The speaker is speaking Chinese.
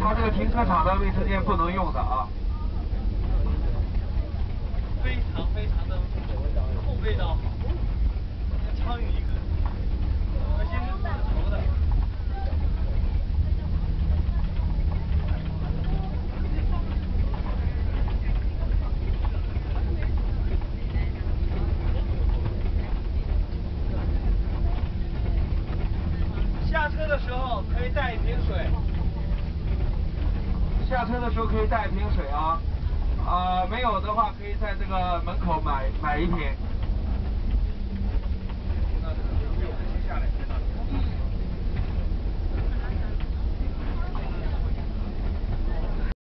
它这个停车场的卫生间不能用的啊。非常非常的后味道好，像苍蝇一个，而且是自投的。下车的时候可以带一瓶水。下车的时候可以带一瓶水啊，啊、没有的话可以在这个门口买买一瓶。